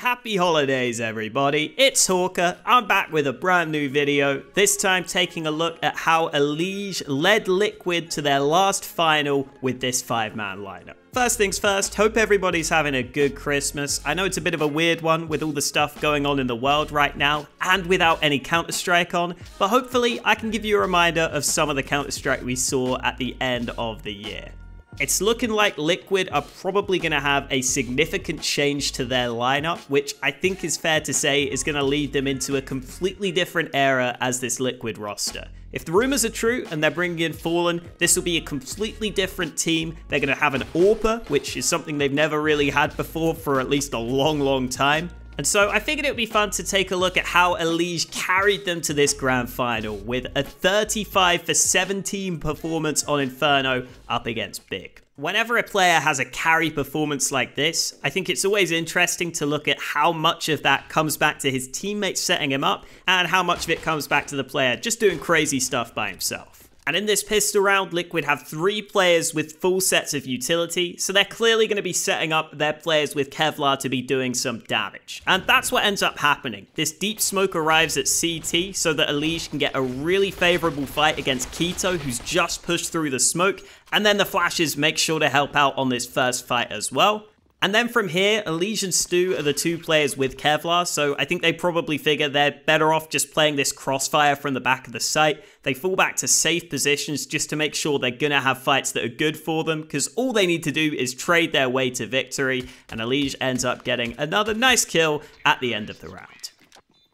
Happy holidays, everybody. It's Hawka. I'm back with a brand new video, this time taking a look at how Elige led Liquid to their last final with this five-man lineup. First things first, hope everybody's having a good Christmas. I know it's a bit of a weird one with all the stuff going on in the world right now and without any Counter-Strike on, but hopefully I can give you a reminder of some of the Counter-Strike we saw at the end of the year. It's looking like Liquid are probably going to have a significant change to their lineup, which I think is fair to say is going to lead them into a completely different era as this Liquid roster. If the rumors are true and they're bringing in Fallen, this will be a completely different team. They're going to have an AWPer, which is something they've never really had before for at least a long, long time. And so I figured it would be fun to take a look at how Elige carried them to this grand final with a 35 for 17 performance on Inferno up against Big. Whenever a player has a carry performance like this, I think it's always interesting to look at how much of that comes back to his teammates setting him up and how much of it comes back to the player just doing crazy stuff by himself. And in this pistol round, Liquid have three players with full sets of utility, so they're clearly going to be setting up their players with Kevlar to be doing some damage. And that's what ends up happening. This deep smoke arrives at CT so that Elige can get a really favorable fight against k1to, who's just pushed through the smoke, and then the flashes make sure to help out on this first fight as well. And then from here, Elige and Stu are the two players with Kevlar, so I think they probably figure they're better off just playing this crossfire from the back of the site. They fall back to safe positions just to make sure they're gonna have fights that are good for them, because all they need to do is trade their way to victory, and Elige ends up getting another nice kill at the end of the round.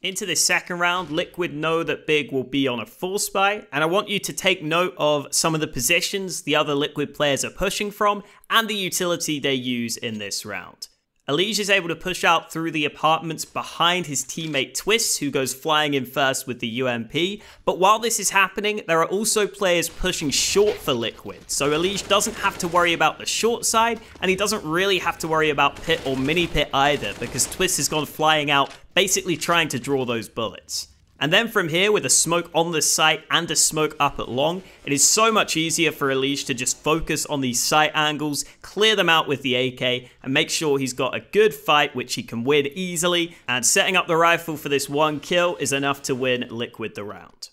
Into this second round, Liquid know that Big will be on a full spy, and I want you to take note of some of the positions the other Liquid players are pushing from and the utility they use in this round. Elige is able to push out through the apartments behind his teammate Twistzz, who goes flying in first with the UMP. But while this is happening, there are also players pushing short for Liquid. So Elige doesn't have to worry about the short side, and he doesn't really have to worry about pit or mini pit either, because Twistzz has gone flying out, basically trying to draw those bullets. And then from here, with a smoke on the site and a smoke up at long, it is so much easier for Elige to just focus on these site angles, clear them out with the AK, and make sure he's got a good fight which he can win easily, and setting up the rifle for this one kill is enough to win Liquid the round.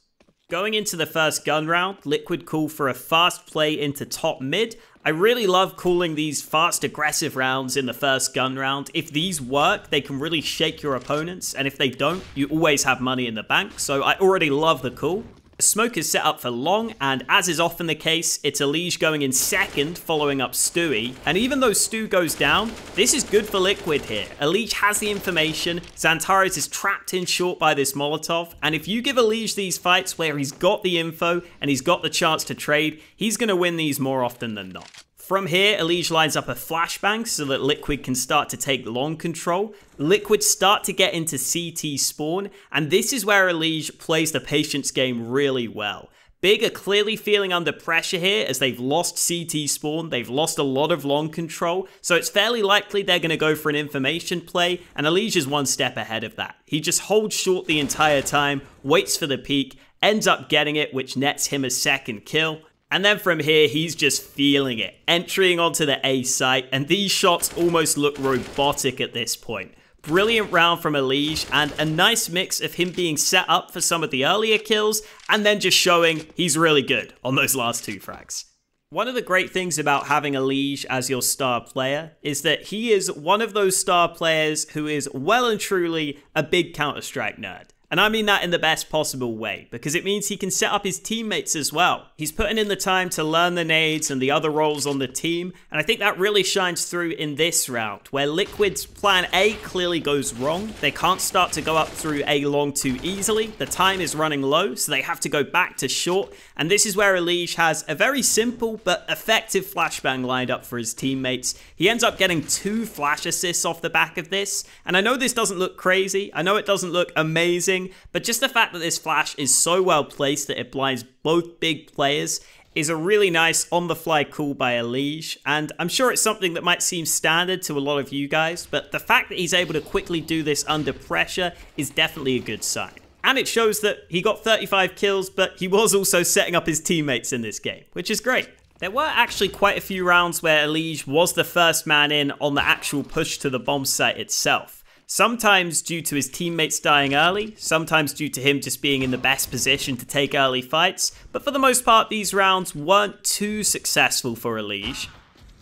Going into the first gun round, Liquid call for a fast play into top mid. I really love calling these fast aggressive rounds in the first gun round. If these work, they can really shake your opponents, and if they don't, you always have money in the bank, so I already love the call. Smoke is set up for long, and as is often the case, it's Elige going in second, following up Stewie. And even though Stu goes down, this is good for Liquid here. Elige has the information, Xantares is trapped in short by this Molotov, and if you give Elige these fights where he's got the info and he's got the chance to trade, he's going to win these more often than not. From here, Elige lines up a flashbang so that Liquid can start to take long control. Liquid start to get into CT spawn, and this is where Elige plays the patience game really well. Big are clearly feeling under pressure here as they've lost CT spawn, they've lost a lot of long control, so it's fairly likely they're going to go for an information play, and Elige is one step ahead of that. He just holds short the entire time, waits for the peek, ends up getting it, which nets him a second kill. And then from here, he's just feeling it, entering onto the A site, and these shots almost look robotic at this point. Brilliant round from Elige, and a nice mix of him being set up for some of the earlier kills, and then just showing he's really good on those last two frags. One of the great things about having Elige as your star player is that he is one of those star players who is well and truly a big Counter-Strike nerd. And I mean that in the best possible way, because it means he can set up his teammates as well. He's putting in the time to learn the nades and the other roles on the team, and I think that really shines through in this round, where Liquid's plan A clearly goes wrong. They can't start to go up through A long too easily. The time is running low, so they have to go back to short, and this is where Elige has a very simple but effective flashbang lined up for his teammates. He ends up getting two flash assists off the back of this, and I know this doesn't look crazy, I know it doesn't look amazing, but just the fact that this flash is so well placed that it blinds both big players is a really nice on the fly call by Elige, and I'm sure it's something that might seem standard to a lot of you guys, but the fact that he's able to quickly do this under pressure is definitely a good sign. And it shows that he got 35 kills, but he was also setting up his teammates in this game, which is great. There were actually quite a few rounds where Elige was the first man in on the actual push to the bomb site itself. Sometimes due to his teammates dying early, sometimes due to him just being in the best position to take early fights, but for the most part these rounds weren't too successful for Elige.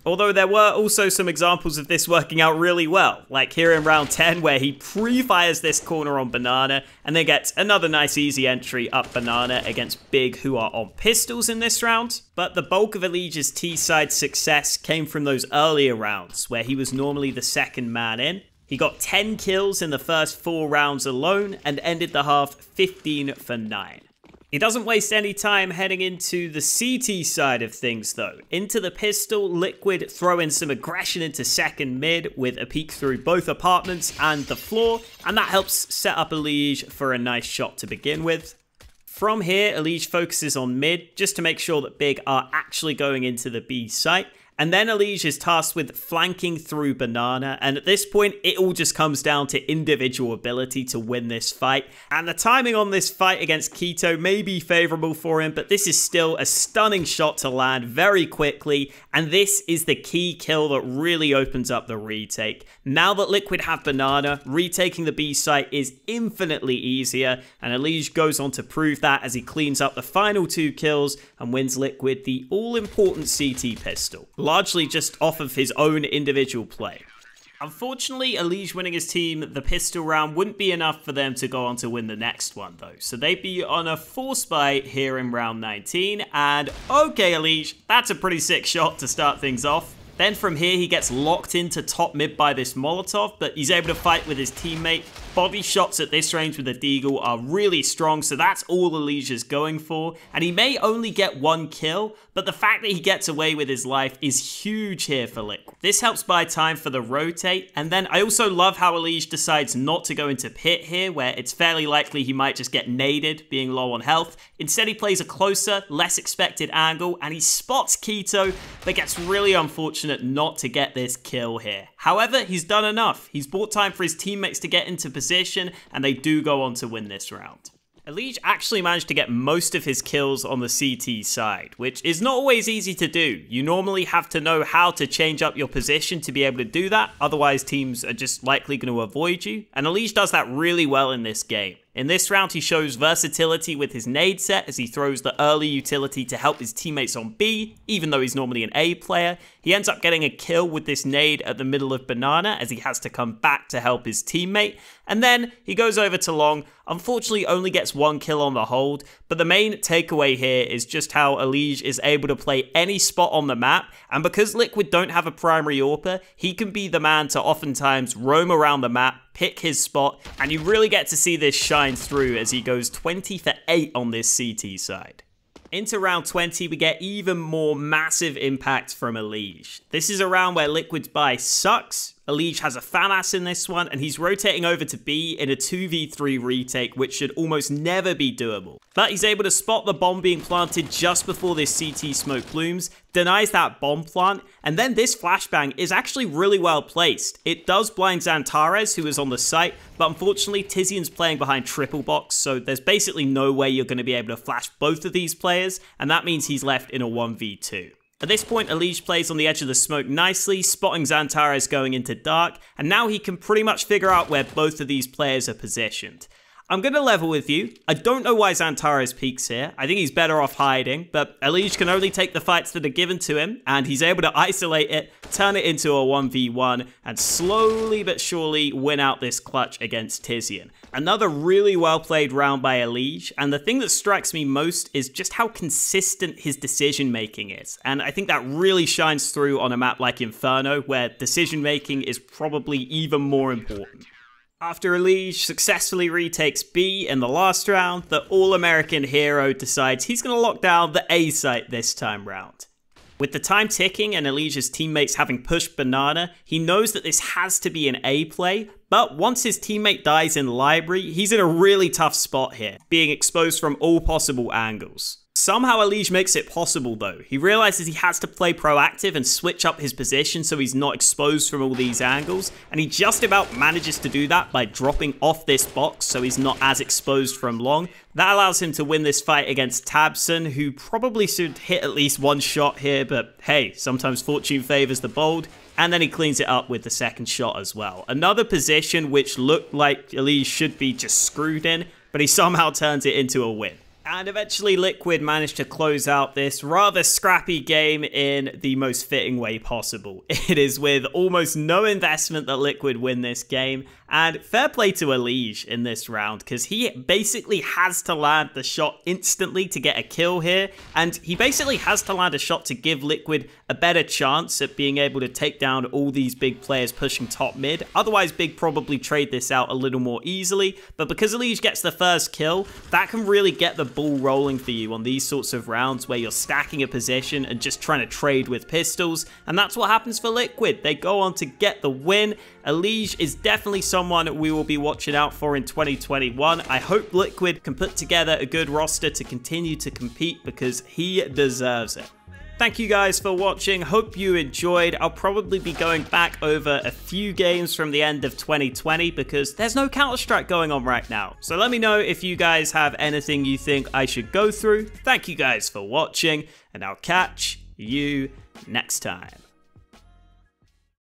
Although there were also some examples of this working out really well, like here in round 10 where he pre-fires this corner on Banana and then gets another nice easy entry up Banana against Big who are on pistols in this round. But the bulk of Elige's T-side success came from those earlier rounds where he was normally the second man in. He got 10 kills in the first 4 rounds alone and ended the half 15 for 9. He doesn't waste any time heading into the CT side of things though. Into the pistol, Liquid throwing some aggression into second mid with a peek through both apartments and the floor, and that helps set up Elige for a nice shot to begin with. From here, Elige focuses on mid just to make sure that Big are actually going into the B site, and then Elige is tasked with flanking through Banana, and at this point, it all just comes down to individual ability to win this fight. And the timing on this fight against k1to may be favorable for him, but this is still a stunning shot to land very quickly, and this is the key kill that really opens up the retake. Now that Liquid have Banana, retaking the B site is infinitely easier, and Elige goes on to prove that as he cleans up the final two kills and wins Liquid the all-important CT pistol largely just off of his own individual play. Unfortunately, Elige winning his team the pistol round wouldn't be enough for them to go on to win the next one though. So they'd be on a force buy here in round 19 and okay Elige, that's a pretty sick shot to start things off. Then from here, he gets locked into top mid by this Molotov, but he's able to fight with his teammate. Body shots at this range with the Deagle are really strong, so that's all is going for. And he may only get one kill, but the fact that he gets away with his life is huge here for Liquid. This helps buy time for the rotate, and then I also love how Elige decides not to go into pit here, where it's fairly likely he might just get naded, being low on health. Instead, he plays a closer, less expected angle, and he spots k1to, but gets really unfortunate not to get this kill here. However, he's done enough. He's bought time for his teammates to get into position, and they do go on to win this round. Elige actually managed to get most of his kills on the CT side, which is not always easy to do. You normally have to know how to change up your position to be able to do that, otherwise teams are just likely going to avoid you, and Elige does that really well in this game. In this round, he shows versatility with his nade set as he throws the early utility to help his teammates on B, even though he's normally an A player. He ends up getting a kill with this nade at the middle of Banana as he has to come back to help his teammate. And then he goes over to Long, unfortunately only gets one kill on the hold, but the main takeaway here is just how Elige is able to play any spot on the map, and because Liquid don't have a primary AWPer, he can be the man to oftentimes roam around the map, pick his spot, and you really get to see this shine through as he goes 20 for 8 on this CT side. Into round 20, we get even more massive impact from Elige. This is a round where Liquid's buy sucks, Elige has a FAMAS in this one, and he's rotating over to B in a 2v3 retake, which should almost never be doable. But he's able to spot the bomb being planted just before this CT smoke blooms, denies that bomb plant, and then this flashbang is actually really well placed. It does blind Xantares, who is on the site, but unfortunately Tizian's playing behind triple box, so there's basically no way you're going to be able to flash both of these players, and that means he's left in a 1v2. At this point, Elige plays on the edge of the smoke nicely, spotting Xantares going into dark, and now he can pretty much figure out where both of these players are positioned. I'm going to level with you. I don't know why Xantares peeks here. I think he's better off hiding, but Elige can only take the fights that are given to him, and he's able to isolate it, turn it into a 1v1, and slowly but surely win out this clutch against Tizian. Another really well played round by Elige, and the thing that strikes me most is just how consistent his decision making is. And I think that really shines through on a map like Inferno, where decision making is probably even more important. After Elige successfully retakes B in the last round, the All-American hero decides he's going to lock down the A site this time round. With the time ticking and Elige's teammates having pushed Banana, he knows that this has to be an A play, but once his teammate dies in Library, he's in a really tough spot here, being exposed from all possible angles. Somehow Elige makes it possible though. He realizes he has to play proactive and switch up his position so he's not exposed from all these angles, and he just about manages to do that by dropping off this box so he's not as exposed from long. That allows him to win this fight against tabseN, who probably should hit at least one shot here, but hey, sometimes fortune favors the bold and then he cleans it up with the second shot as well. Another position which looked like Elige should be just screwed in, but he somehow turns it into a win. And eventually Liquid managed to close out this rather scrappy game in the most fitting way possible. It is with almost no investment that Liquid win this game, and fair play to Elige in this round, because he basically has to land the shot instantly to get a kill here, and he basically has to land a shot to give Liquid a better chance at being able to take down all these big players pushing top mid. Otherwise, Big probably trade this out a little more easily, but because Elige gets the first kill, that can really get the ball rolling for you on these sorts of rounds where you're stacking a position and just trying to trade with pistols, and that's what happens for Liquid. They go on to get the win. Elige is definitely someone we will be watching out for in 2021. I hope Liquid can put together a good roster to continue to compete because he deserves it. Thank you guys for watching. Hope you enjoyed. I'll probably be going back over a few games from the end of 2020 because there's no Counter-Strike going on right now. So let me know if you guys have anything you think I should go through. Thank you guys for watching and I'll catch you next time.